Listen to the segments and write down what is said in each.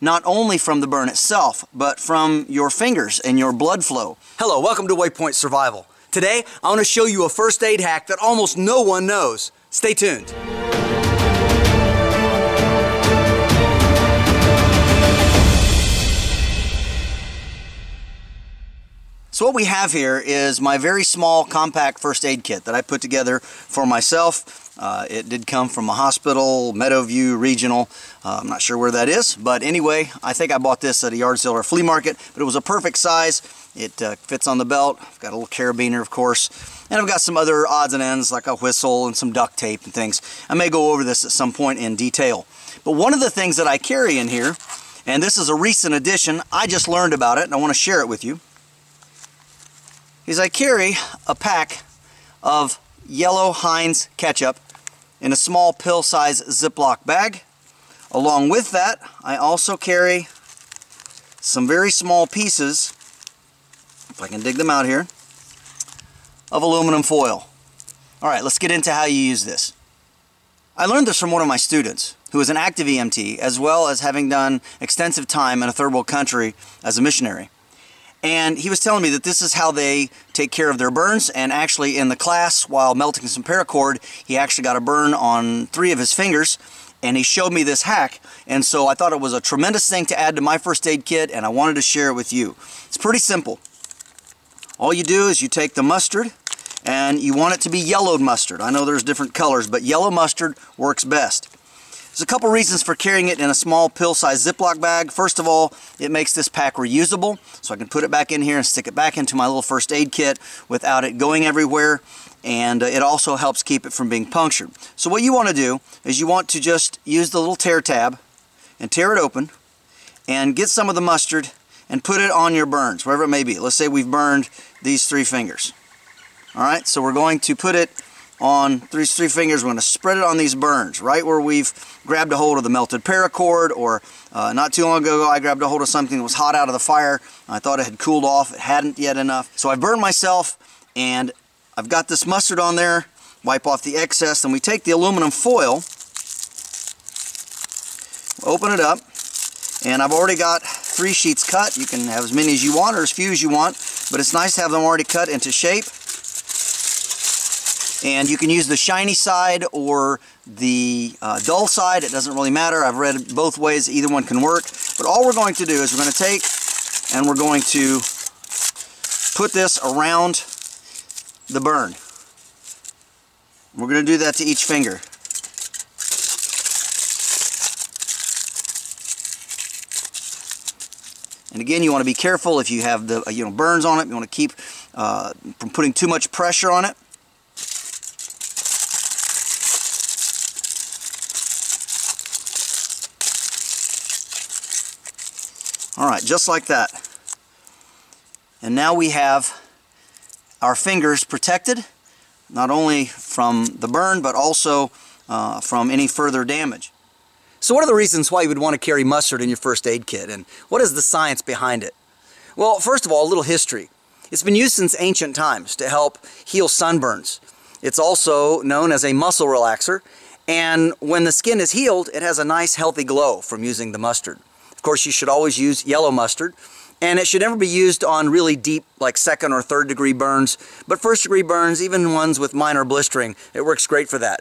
not only from the burn itself, but from your fingers and your blood flow. Hello, welcome to Waypoint Survival. Today, I want to show you a first aid hack that almost no one knows. Stay tuned. So what we have here is my very small compact first aid kit that I put together for myself. Uh, it did come from a hospital, Meadowview Regional. Uh, I'm not sure where that is, but anyway, I think I bought this at a yard sale or flea market, but it was a perfect size. It uh, fits on the belt. I've got a little carabiner, of course, and I've got some other odds and ends like a whistle and some duct tape and things. I may go over this at some point in detail. But one of the things that I carry in here, and this is a recent addition, I just learned about it and I want to share it with you is I carry a pack of yellow Heinz ketchup in a small pill-size Ziploc bag. Along with that, I also carry some very small pieces, if I can dig them out here, of aluminum foil. Alright, let's get into how you use this. I learned this from one of my students, who is an active EMT, as well as having done extensive time in a third world country as a missionary. And he was telling me that this is how they take care of their burns. And actually in the class, while melting some paracord, he actually got a burn on three of his fingers. And he showed me this hack. And so I thought it was a tremendous thing to add to my first aid kit. And I wanted to share it with you. It's pretty simple. All you do is you take the mustard and you want it to be yellowed mustard. I know there's different colors, but yellow mustard works best. There's a couple reasons for carrying it in a small pill-sized Ziploc bag. First of all, it makes this pack reusable, so I can put it back in here and stick it back into my little first aid kit without it going everywhere. And uh, it also helps keep it from being punctured. So what you want to do is you want to just use the little tear tab and tear it open and get some of the mustard and put it on your burns, wherever it may be. Let's say we've burned these three fingers. All right, so we're going to put it on three, three fingers. We're going to spread it on these burns, right where we've grabbed a hold of the melted paracord, or uh, not too long ago I grabbed a hold of something that was hot out of the fire. I thought it had cooled off. It hadn't yet enough. So I burned myself, and I've got this mustard on there. Wipe off the excess, and we take the aluminum foil, open it up, and I've already got three sheets cut. You can have as many as you want or as few as you want, but it's nice to have them already cut into shape. And you can use the shiny side or the uh, dull side. It doesn't really matter. I've read both ways. Either one can work. But all we're going to do is we're going to take and we're going to put this around the burn. We're going to do that to each finger. And again, you want to be careful if you have the you know burns on it. You want to keep uh, from putting too much pressure on it. Alright, just like that. And now we have our fingers protected, not only from the burn, but also uh, from any further damage. So what are the reasons why you would want to carry mustard in your first aid kit, and what is the science behind it? Well, first of all, a little history. It's been used since ancient times to help heal sunburns. It's also known as a muscle relaxer, and when the skin is healed, it has a nice healthy glow from using the mustard. Of course, you should always use yellow mustard. And it should never be used on really deep, like second or third degree burns. But first degree burns, even ones with minor blistering, it works great for that.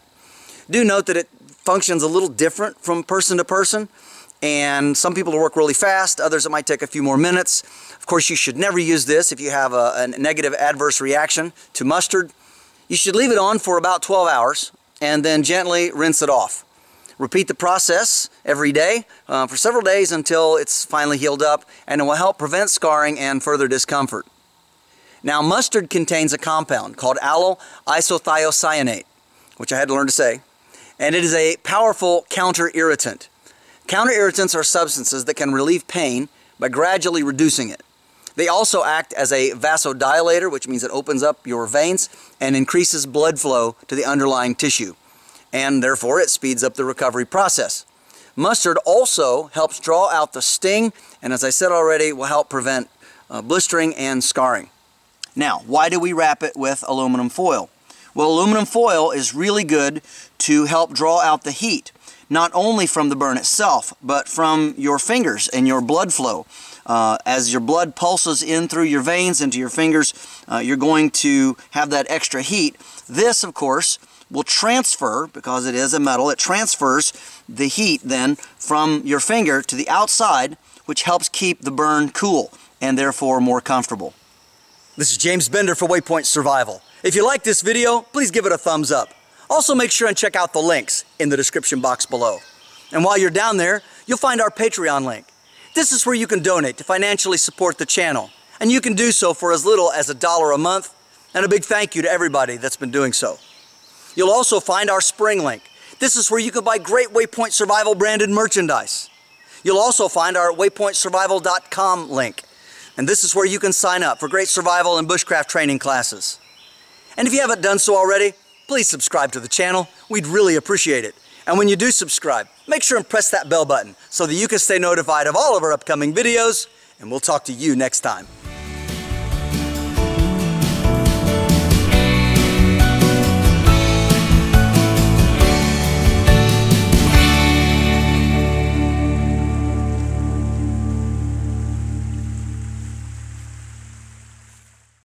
Do note that it functions a little different from person to person. And some people work really fast, others it might take a few more minutes. Of course, you should never use this if you have a, a negative adverse reaction to mustard. You should leave it on for about 12 hours and then gently rinse it off. Repeat the process every day uh, for several days until it's finally healed up and it will help prevent scarring and further discomfort. Now mustard contains a compound called allyl isothiocyanate, which I had to learn to say, and it is a powerful counter-irritant. Counter-irritants are substances that can relieve pain by gradually reducing it. They also act as a vasodilator, which means it opens up your veins and increases blood flow to the underlying tissue and therefore it speeds up the recovery process. Mustard also helps draw out the sting and as I said already will help prevent uh, blistering and scarring. Now why do we wrap it with aluminum foil? Well aluminum foil is really good to help draw out the heat. not only from the burn itself, but from your fingers and your blood flow. Uh, as your blood pulses in through your veins into your fingers, uh, you're going to have that extra heat. This, of course, will transfer, because it is a metal, it transfers the heat then from your finger to the outside, which helps keep the burn cool and therefore more comfortable. This is James Bender for Waypoint Survival. If you like this video, please give it a thumbs up. Also make sure and check out the links in the description box below. And while you're down there, you'll find our Patreon link. This is where you can donate to financially support the channel. And you can do so for as little as a dollar a month. And a big thank you to everybody that's been doing so. You'll also find our spring link. This is where you can buy great Waypoint Survival branded merchandise. You'll also find our waypointsurvival.com link. And this is where you can sign up for great survival and bushcraft training classes. And if you haven't done so already, please subscribe to the channel. We'd really appreciate it. And when you do subscribe, make sure and press that bell button so that you can stay notified of all of our upcoming videos, and we'll talk to you next time.